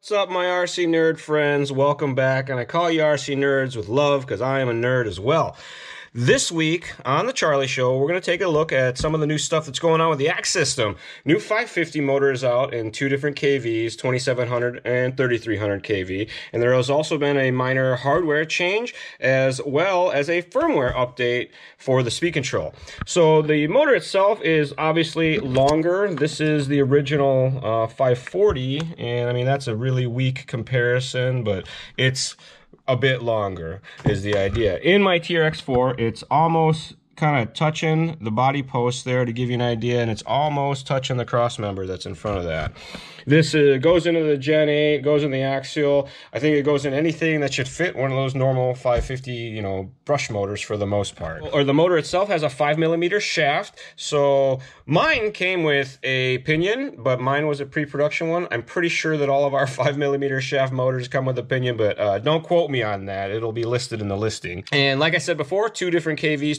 What's up, my RC nerd friends? Welcome back. And I call you RC nerds with love because I am a nerd as well. This week on The Charlie Show, we're going to take a look at some of the new stuff that's going on with the Axe system. New 550 motor is out in two different KVs, 2700 and 3300 kV. And there has also been a minor hardware change as well as a firmware update for the speed control. So the motor itself is obviously longer. This is the original uh, 540, and I mean, that's a really weak comparison, but it's a bit longer is the idea. In my TRX4, it's almost kind of touching the body post there to give you an idea, and it's almost touching the cross member that's in front of that. This uh, goes into the Gen 8, goes in the axial. I think it goes in anything that should fit one of those normal 550, you know, brush motors for the most part. Or the motor itself has a 5 millimeter shaft. So mine came with a pinion, but mine was a pre-production one. I'm pretty sure that all of our 5 millimeter shaft motors come with a pinion, but uh, don't quote me on that. It'll be listed in the listing. And like I said before, two different KVs,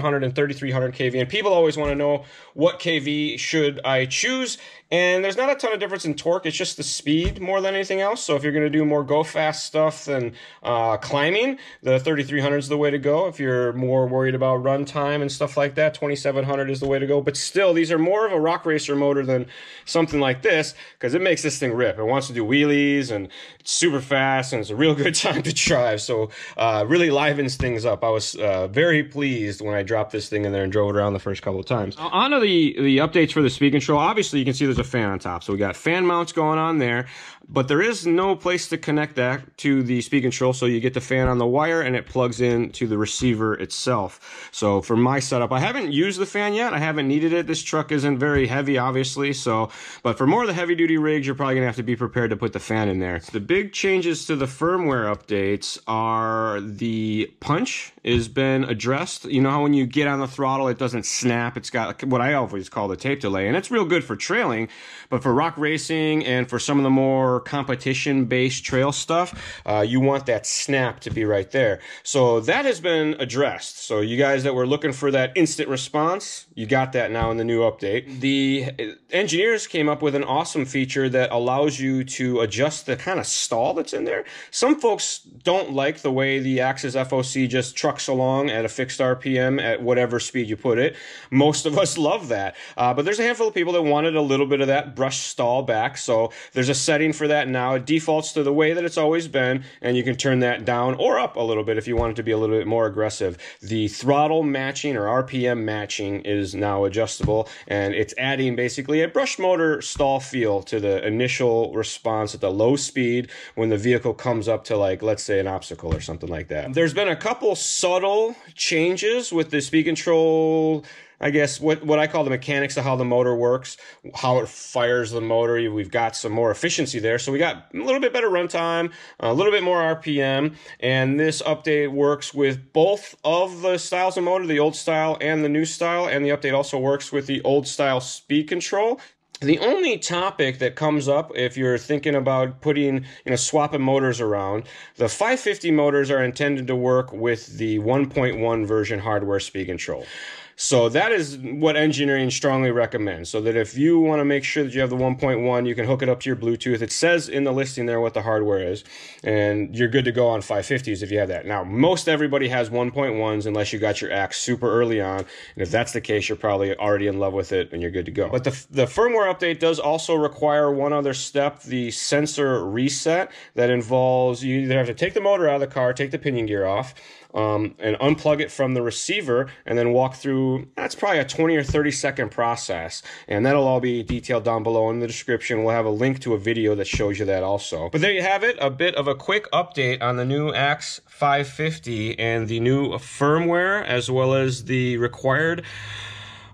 2700 and 3300 kV. And people always want to know what KV should I choose. And there's not a ton of difference in torque. It's just the speed more than anything else. So if you're going to do more go fast stuff than uh, climbing, the 3300 is the way to go. If you're more worried about runtime and stuff like that, 2700 is the way to go. But still, these are more of a rock racer motor than something like this because it makes this thing rip. It wants to do wheelies and it's super fast and it's a real good time to drive. So uh, really livens things up. I was uh, very pleased when I dropped this thing in there and drove it around the first couple of times. On to the, the updates for the speed control. Obviously, you can see there's a fan on top. So we got fan mounts going on there, but there is no place to connect that to the speed control. So you get the fan on the wire and it plugs in to the receiver itself. So for my setup, I haven't used the fan yet. I haven't needed it. This truck isn't very heavy, obviously. So, but for more of the heavy duty rigs, you're probably gonna have to be prepared to put the fan in there. The big changes to the firmware updates are the punch has been addressed. You know how when you get on the throttle, it doesn't snap. It's got what I always call the tape delay, and it's real good for trailing. But for rock racing and for some of the more competition based trail stuff, uh, you want that snap to be right there. So that has been addressed. So you guys that were looking for that instant response, you got that now in the new update. The engineers came up with an awesome feature that allows you to adjust the kind of stall that's in there. Some folks don't like the way the Axe's FOC just trucks along at a fixed RPM at whatever speed you put it. Most of us love that. Uh, but there's a handful of people that wanted a little bit of that brush stall back. So there's a setting for that now. It defaults to the way that it's always been, and you can turn that down or up a little bit if you want it to be a little bit more aggressive. The throttle matching or RPM matching is now adjustable, and it's adding basically a brush motor stall feel to the initial response at the low speed when the vehicle comes up to like let's say an obstacle or something like that. There's been a couple subtle changes the speed control I guess what what I call the mechanics of how the motor works, how it fires the motor. We've got some more efficiency there, so we got a little bit better runtime, a little bit more RPM, and this update works with both of the styles of motor, the old style and the new style, and the update also works with the old style speed control. The only topic that comes up if you're thinking about putting, you know, swapping motors around, the 550 motors are intended to work with the 1.1 version hardware speed control. So that is what engineering strongly recommends. So that if you want to make sure that you have the 1.1, you can hook it up to your Bluetooth. It says in the listing there what the hardware is, and you're good to go on 550s if you have that. Now, most everybody has 1.1s unless you got your Axe super early on. And if that's the case, you're probably already in love with it and you're good to go. But the, the firmware update does also require one other step, the sensor reset that involves you either have to take the motor out of the car, take the pinion gear off, um, and unplug it from the receiver and then walk through that's probably a 20 or 30 second process. And that'll all be detailed down below in the description. We'll have a link to a video that shows you that also. But there you have it a bit of a quick update on the new axe 550 and the new firmware as well as the required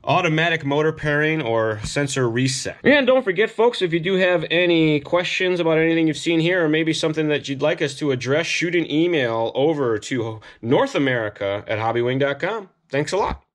automatic motor pairing or sensor reset. And don't forget, folks, if you do have any questions about anything you've seen here or maybe something that you'd like us to address, shoot an email over to North America at hobbywing.com. Thanks a lot.